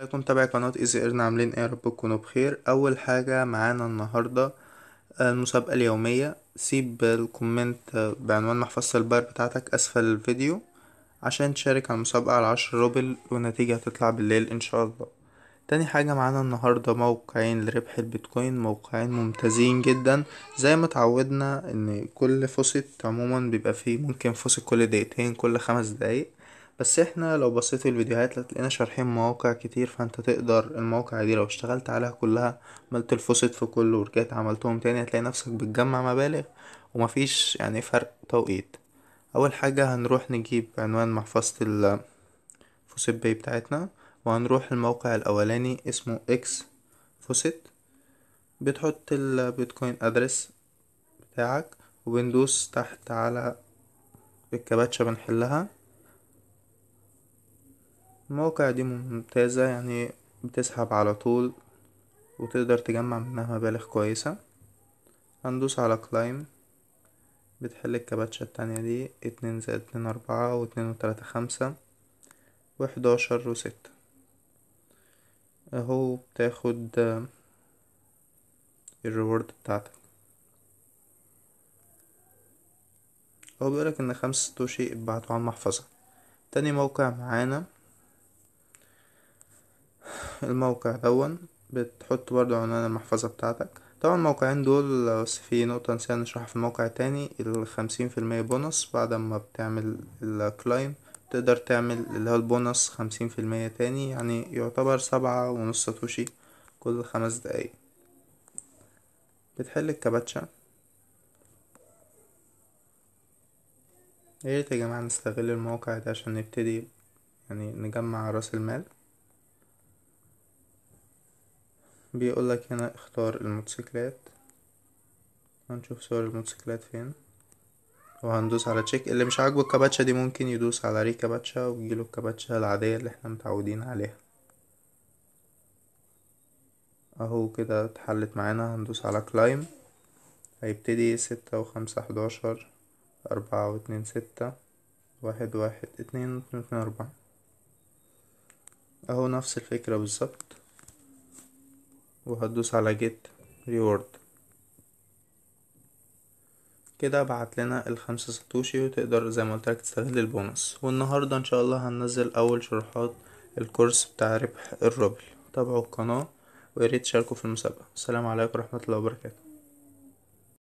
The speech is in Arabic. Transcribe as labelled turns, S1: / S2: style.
S1: ازيكم متابعي قناة Easy Earn عاملين إيه يا رب؟ تكونوا بخير. أول حاجة معانا النهاردة المسابقة اليومية. سيب ال comment بعنوان محفظة ال Payeer بتاعتك أسفل الفيديو عشان تشارك على المسابقة على عشر روبل والنتيجة هتطلع بالليل إن شاء الله. تاني حاجة معانا النهاردة موقعين لربح البيتكوين موقعين ممتازين جدا. زي ما اتعودنا إن كل faucet عموما بيبقى فيه ممكن faucet كل دقيقتين كل خمس دقايق. بس إحنا لو بصيت في الفيديوهات هتلاقينا شارحين مواقع كتير فانت تقدر المواقع دي لو اشتغلت عليها كلها عملت ال faucet في كله ورجعت عملتهم تاني هتلاقي نفسك بتجمع مبالغ ومفيش يعني فرق توقيت. أول حاجة هنروح نجيب عنوان محفظة ال FaucetPay بتاعتنا وهنروح الموقع الأولاني اسمه X Faucet. بتحط البيتكوين address بتاعك وبندوس تحت على الكباتشة بنحلها. المواقع دي ممتازة يعني بتسحب على طول وتقدر تجمع منها مبالغ كويسة. هندوس على كلايم بتحل الكباتشة التانية دي اتنين زائد اتنين أربعة واتنين وتلاتة خمسة وحداشر وستة. أهو بتاخد ال reward بتاعتك. هو بيقولك إن خمسة ساتوشي اتبعتوا على المحفظة تاني موقع معانا الموقع دون. بتحط برضو عنوان المحفظة بتاعتك. طبعا الموقعين دول بس في نقطة نسينا نشرحها في الموقع التاني الخمسين في المية بونص بعد ما بتعمل ال claim تقدر تعمل اللي هو البونص خمسين في المية تاني يعني يعتبر سبعة ونص ساتوشي كل خمس دقايق. بتحل الكباتشا ياريت يا جماعة نستغل الموقع ده عشان نبتدي يعني نجمع رأس المال. بيقولك هنا اختار الموتوسيكلات. هنشوف صور الموتوسيكلات فين. وهندوس على تشيك. اللي مش عاجبه الكباتشا دي ممكن يدوس على ري كباتشا ويجيله الكباتشا العادية اللي إحنا متعودين عليها. اهو كده اتحلت معانا. هندوس على claim. هيبتدي ستة وخمسة حداشر أربعة واتنين ستة واحد واحد اتنين اتنين اتنين أربعة. اهو نفس الفكرة بالظبط. وهتدوس على get reward كده بعت لنا الخمسة ساتوشي وتقدر زي ما قلت لك تستغل البونص. والنهاردة إن شاء الله هننزل أول شروحات الكورس بتاع ربح الروبل. تابعوا القناة وياريت تشاركوا في المسابقة. السلام عليكم ورحمة الله وبركاته.